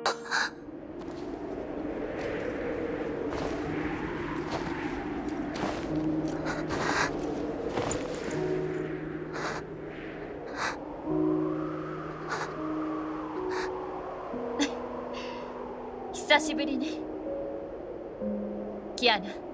久しぶりね。キアナ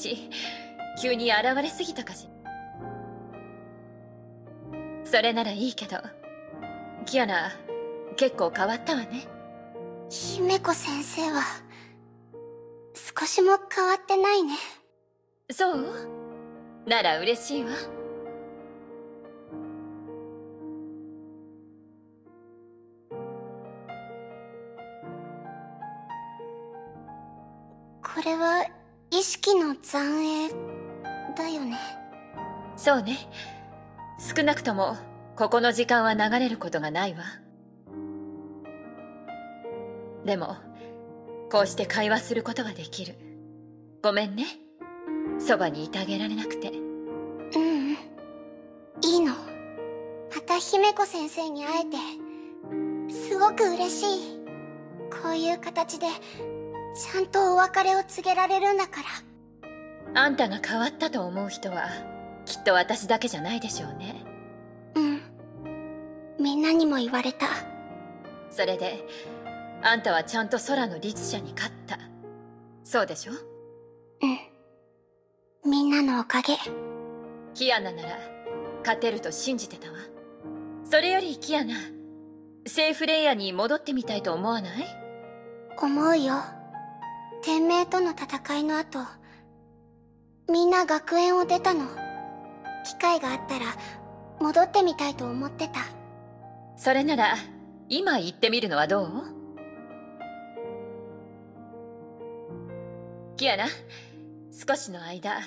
私急に現れすぎたかしそれならいいけどキアナ結構変わったわね。姫子先生は少しも変わってないね。そう？なら嬉しいわ。これは意識の残影だよね。そうね。少なくともここの時間は流れることがないわ。でもこうして会話することができる。ごめんね。そばにいてあげられなくて。ううん。いいの。また姫子先生に会えてすごく嬉しい。こういう形でちゃんとお別れを告げられるんだから。あんたが変わったと思う人はきっと私だけじゃないでしょうね。うん。みんなにも言われた。それであんたはちゃんと空の律者に勝った。そうでしょ？うん。みんなのおかげ。キアナなら勝てると信じてたわ。それよりキアナセーフレイヤーに戻ってみたいと思わない？思うよ天命との戦いの後みんな学園を出たの。機会があったら戻ってみたいと思ってた。それなら今行ってみるのはどう？キアナ少しの間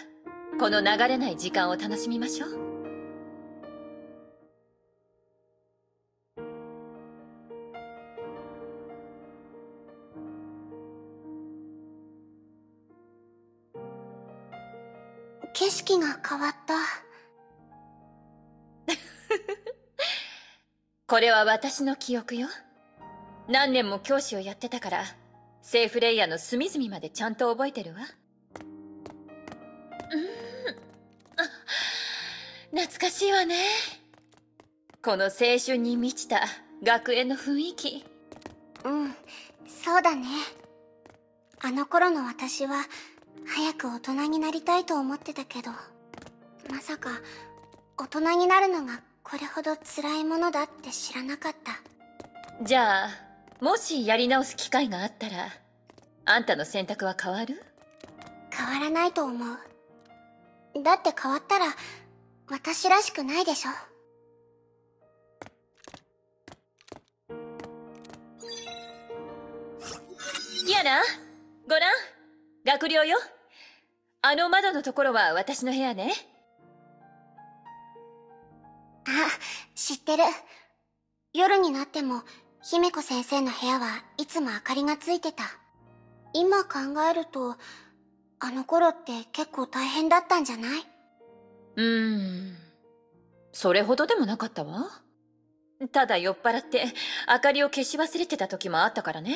この流れない時間を楽しみましょう。景色が変わった。これは私の記憶よ。何年も教師をやってたからセーフレイヤーの隅々までちゃんと覚えてるわ。うん。あ懐かしいわね。この青春に満ちた学園の雰囲気。うん。そうだね。あの頃の私は早く大人になりたいと思ってたけどまさか大人になるのがこれほど辛いものだって知らなかった。じゃあもしやり直す機会があったらあんたの選択は変わる？変わらないと思う。だって変わったら私らしくないでしょ。キアナご覧学寮よ。あの窓のところは私の部屋ね。あ知ってる。夜になっても姫子先生の部屋はいつも明かりがついてた。今考えるとあの頃って結構大変だったんじゃない？うーん。それほどでもなかったわ。ただ酔っ払って明かりを消し忘れてた時もあったからね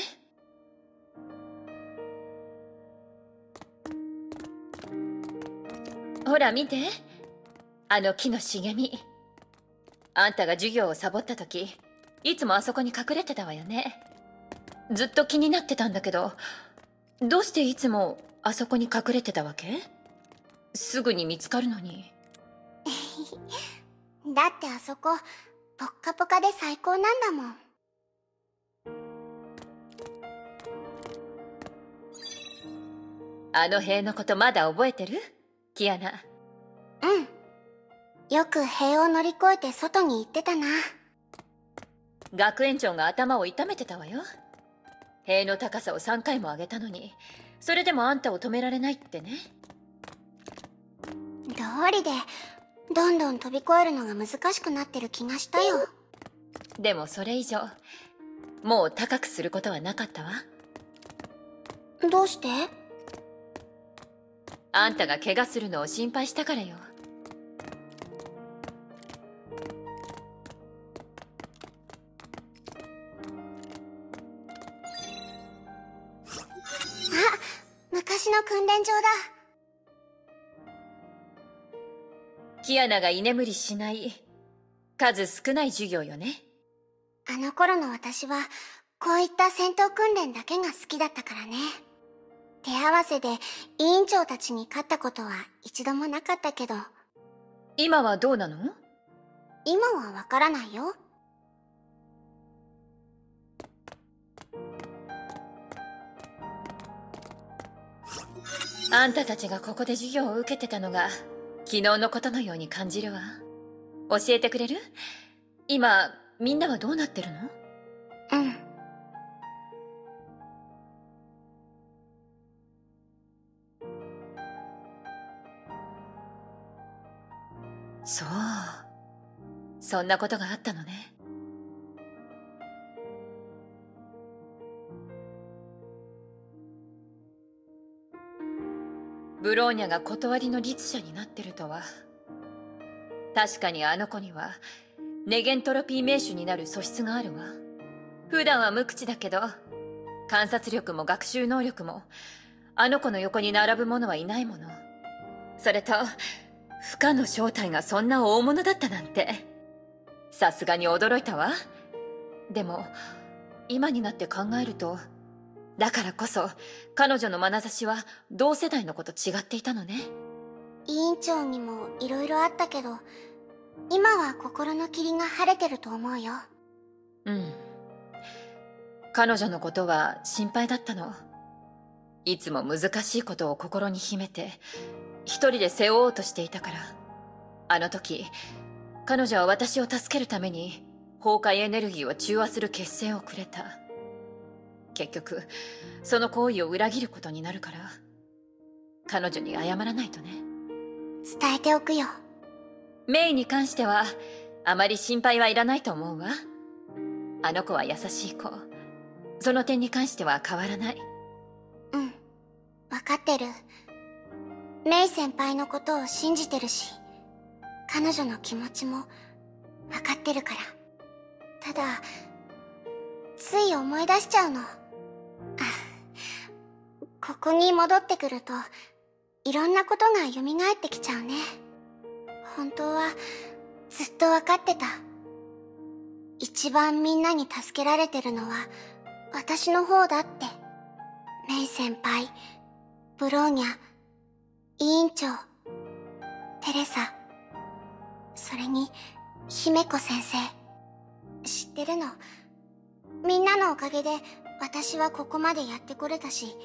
ほら見て。あの木の茂み。あんたが授業をサボった時いつもあそこに隠れてたわよね。ずっと気になってたんだけどどうしていつもあそこに隠れてたわけ？すぐに見つかるのに。だってあそこポッカポカで最高なんだもん。あの塀のことまだ覚えてる？キアナうん。よく塀を乗り越えて外に行ってたな。学園長が頭を痛めてたわよ。塀の高さを3回も上げたのにそれでもあんたを止められないってね。りでどんどん飛び越えるのが難しくなってる気がしたよ。でもそれ以上もう高くすることはなかったわ。どうして？あんたが怪我するのを心配したからよ。昔の訓練場だ。キアナが居眠りしない数少ない授業よね。あの頃の私はこういった戦闘訓練だけが好きだったからね手合わせで委員長たちに勝ったことは一度もなかったけど。今はどうなの？今はわからないよ。あんたたちがここで授業を受けてたのが昨日のことのように感じるわ。教えてくれる？今みんなはどうなってるの？うんそう。そんなことがあったのね。ブローニャが断りの律者になってるとは。確かにあの子にはネゲントロピー名手になる素質があるわ。普段は無口だけど観察力も学習能力もあの子の横に並ぶ者はいないもの。それと不可の正体がそんな大物だったなんて。さすがに驚いたわ。でも今になって考えるとだからこそ彼女の眼差しは同世代の子と違っていたのね。委員長にも色々あったけど今は心の霧が晴れてると思うよ。うん。彼女のことは心配だったの。いつも難しいことを心に秘めて一人で背負おうとしていたから。あの時彼女は私を助けるために崩壊エネルギーを中和する決戦をくれた。結局その行為を裏切ることになるから彼女に謝らないとね。伝えておくよ。メイに関してはあまり心配はいらないと思うわ。あの子は優しい子。その点に関しては変わらない。うん。分かってるメイ先輩のことを信じてるし彼女の気持ちも分かってるから。ただつい思い出しちゃうの。ここに戻ってくるといろんなことが蘇ってきちゃうね。本当はずっと分かってた。一番みんなに助けられてるのは私の方だって。メイ先輩ブローニャ。委員長テレサそれに姫子先生知ってるの？みんなのおかげで私はここまでやってこれたし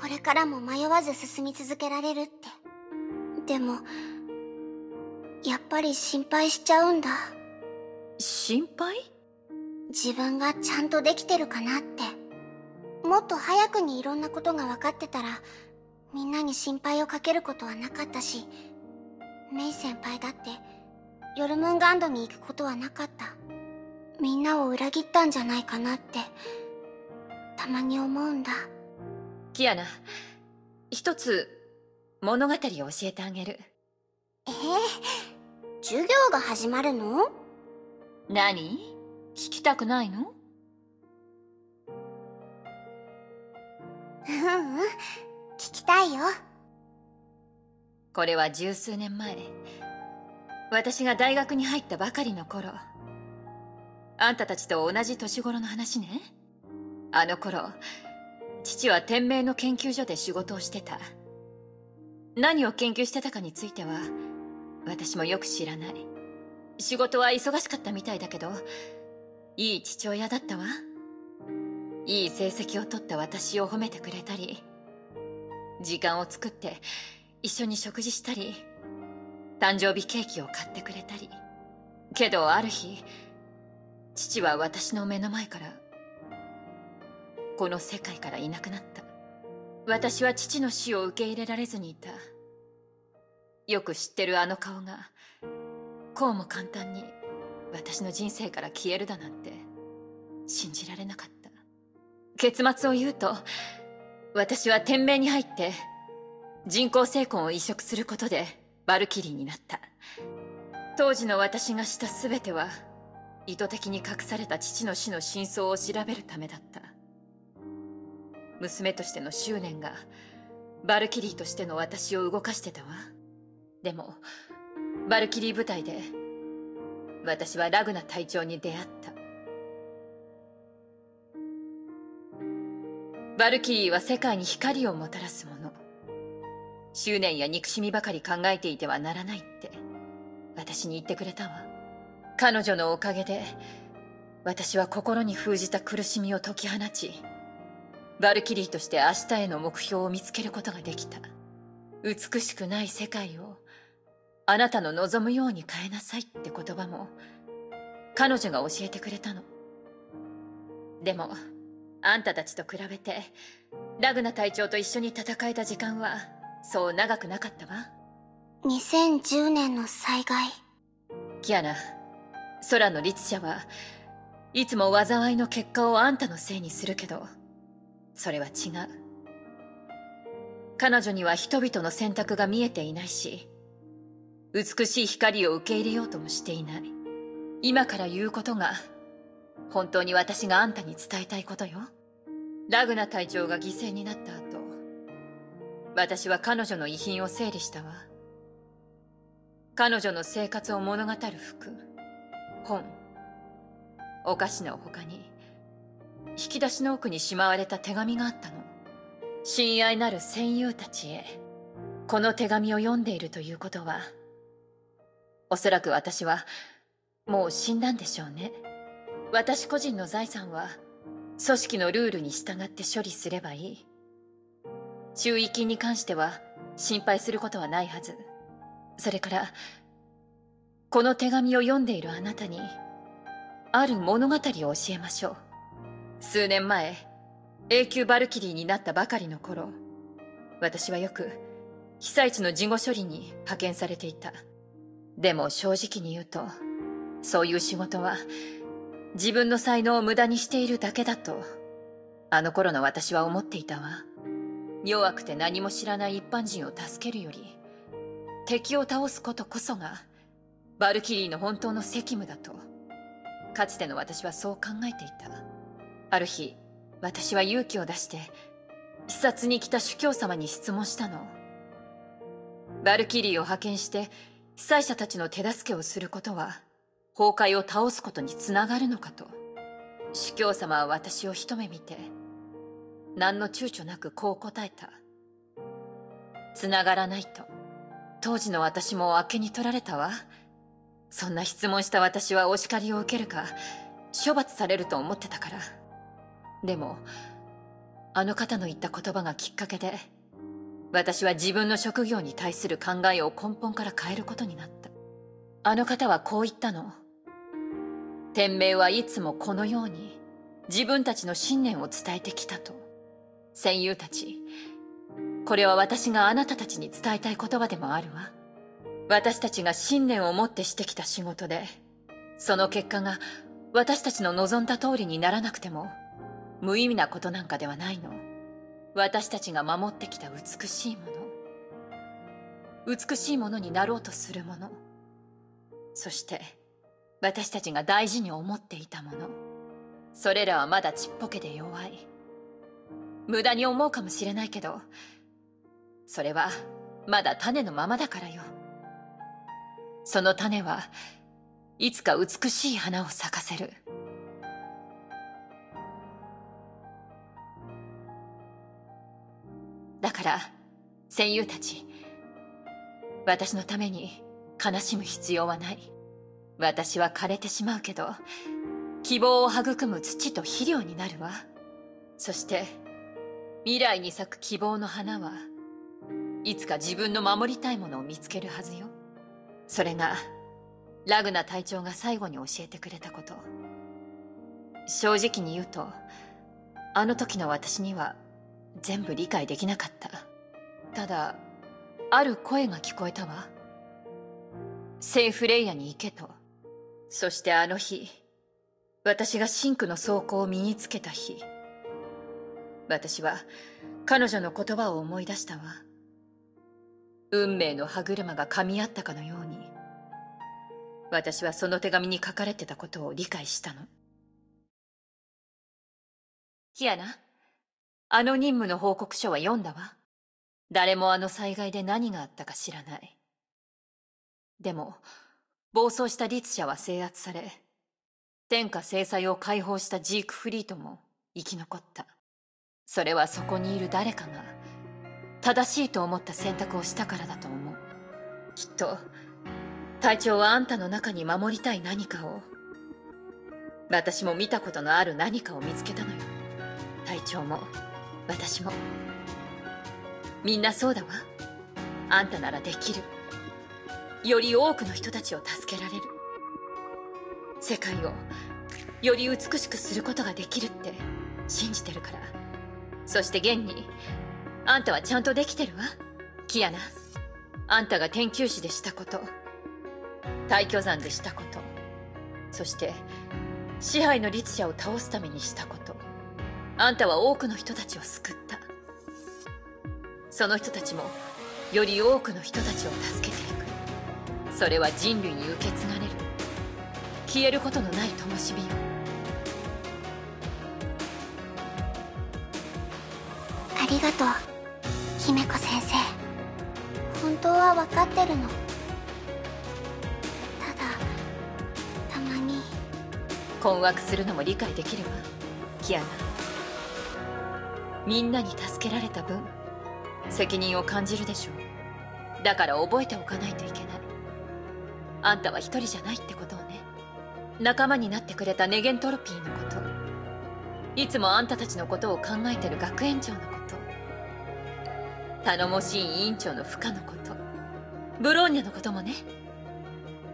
これからも迷わず進み続けられるって。でもやっぱり心配しちゃうんだ。心配？自分がちゃんとできてるかなって。もっと早くにいろんなことが分かってたらみんなに心配をかけることはなかったしメイ先輩だってヨルムンガンドに行くことはなかった。みんなを裏切ったんじゃないかなってたまに思うんだ。キアナ一つ物語を教えてあげる。えー、授業が始まるの？何？聞きたくないの？いよ。これは十数年前。私が大学に入ったばかりの頃。あんたたちと同じ年頃の話ね。あの頃父は天命の研究所で仕事をしてた。何を研究してたかについては私もよく知らない。仕事は忙しかったみたいだけどいい父親だったわ。いい成績を取った私を褒めてくれたり。時間を作って一緒に食事したり誕生日ケーキを買ってくれたり。けどある日父は私の目の前からこの世界からいなくなった。私は父の死を受け入れられずにいた。よく知ってるあの顔がこうも簡単に私の人生から消えるだなんて信じられなかった。結末を言うと私は天命に入って人工精魂を移植することでバルキリーになった。当時の私がした全ては意図的に隠された父の死の真相を調べるためだった。娘としての執念がバルキリーとしての私を動かしてたわ。でもバルキリー部隊で私はラグナ隊長に出会った。バルキリーは世界に光をもたらすもの。執念や憎しみばかり考えていてはならないって。私に言ってくれたわ。彼女のおかげで私は心に封じた苦しみを解き放ちバルキリーとして明日への目標を見つけることができた。美しくない世界をあなたの望むように変えなさいって言葉も彼女が教えてくれたの。でもあんたたちと比べてラグナ隊長と一緒に戦えた時間はそう長くなかったわ。2010年の災害。キアナ空の律者はいつも災いの結果をあんたのせいにするけどそれは違う。彼女には人々の選択が見えていないし美しい光を受け入れようともしていない。今から言うことが本当に私があんたに伝えたいことよ？ラグナ隊長が犠牲になった後私は彼女の遺品を整理したわ。彼女の生活を物語る服本お菓子の他に引き出しの奥にしまわれた手紙があったの。親愛なる戦友たちへこの手紙を読んでいるということはおそらく私はもう死んだんでしょうね。私個人の財産は組織のルールに従って処理すればいい。注意金に関しては心配することはないはず。それからこの手紙を読んでいるあなたにある物語を教えましょう。数年前永久バルキリーになったばかりの頃私はよく被災地の事後処理に派遣されていた。でも正直に言うと、そういう仕事は自分の才能を無駄にしているだけだと、あの頃の私は思っていたわ。弱くて何も知らない一般人を助けるより、敵を倒すことこそが、バルキリーの本当の責務だと、かつての私はそう考えていた。ある日、私は勇気を出して、視察に来た主教様に質問したの。バルキリーを派遣して被災者たちの手助けをすることは崩壊を倒すことにつながるのかと。主教様は私を一目見て何の躊躇なくこう答えた。つながらないと。当時の私も明けに取られたわ。そんな質問した私はお叱りを受けるか処罰されると思ってたから。でもあの方の言った言葉がきっかけで私は自分の職業に対する考えを根本から変えることになった。あの方はこう言ったの。天命はいつもこのように自分たちの信念を伝えてきたと。戦友たち、これは私があなたたちに伝えたい言葉でもあるわ。私たちが信念を持ってしてきた仕事で、その結果が私たちの望んだ通りにならなくても、無意味なことなんかではないの。私たちが守ってきた美しいもの美しいものになろうとするものそして私たちが大事に思っていたもの。それらはまだちっぽけで弱い。無駄に思うかもしれないけどそれはまだ種のままだからよ。その種はいつか美しい花を咲かせる。だから戦友たち私のために悲しむ必要はない。私は枯れてしまうけど希望を育む土と肥料になるわ。そして未来に咲く希望の花はいつか自分の守りたいものを見つけるはずよ。それがラグナ隊長が最後に教えてくれたこと。正直に言うとあの時の私には全部理解できなかった。ただある声が聞こえたわ。聖フレイヤに行けと。そしてあの日私がシンクの装甲を身につけた日私は彼女の言葉を思い出したわ。運命の歯車が噛み合ったかのように私はその手紙に書かれてたことを理解したの。キアナあの任務の報告書は読んだわ。誰もあの災害で何があったか知らない。でも暴走した律者は制圧され天下制裁を解放したジークフリートも生き残った。それはそこにいる誰かが正しいと思った選択をしたからだと思う。きっと隊長はあんたの中に守りたい何かを。私も見たことのある何かを見つけたのよ。隊長も私も。みんなそうだわ。あんたならできる。より多くの人たちを助けられる。世界をより美しくすることができるって信じてるから。そして現にあんたはちゃんとできてるわ。キアナあんたが天球師でしたこと。大巨山でしたこと。そして支配の律者を倒すためにしたこと。あんたは多くの人たちを救った。その人たちもより多くの人たちを助けていく。それは人類に受け継がれる。消えることのない灯火よ。ありがとう姫子先生。本当は分かってるの。ただたまに。困惑するのも理解できるわ。キアナ。みんなに助けられた分責任を感じるでしょう。だから覚えておかないといけないあんたは一人じゃないってことをね。仲間になってくれたネゲントロピーのこと。いつもあんたたちのことを考えてる学園長のこと。頼もしい委員長の負荷のこと。ブローニャのこともね。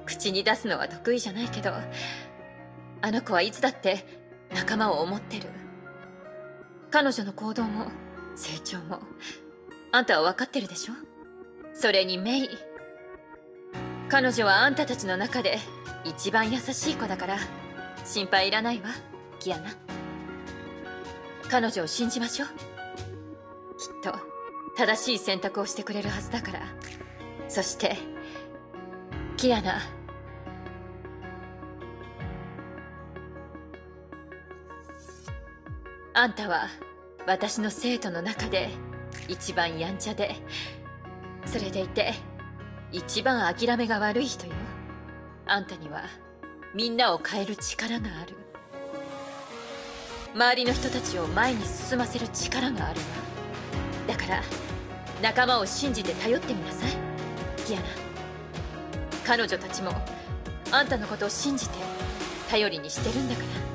口に出すのは得意じゃないけどあの子はいつだって仲間を思ってる。彼女の行動も成長もあんたは分かってるでしょ？それにメイ彼女はあんたたちの中で一番優しい子だから心配いらないわ。キアナ。彼女を信じましょう。きっと正しい選択をしてくれるはずだから。そしてキアナ。あんたは私の生徒の中で一番やんちゃでそれでいて一番諦めが悪い人よ。あんたにはみんなを変える力がある。周りの人たちを前に進ませる力があるわ。だから仲間を信じて頼ってみなさい。ギアナ。彼女たちもあんたのことを信じて頼りにしてるんだから。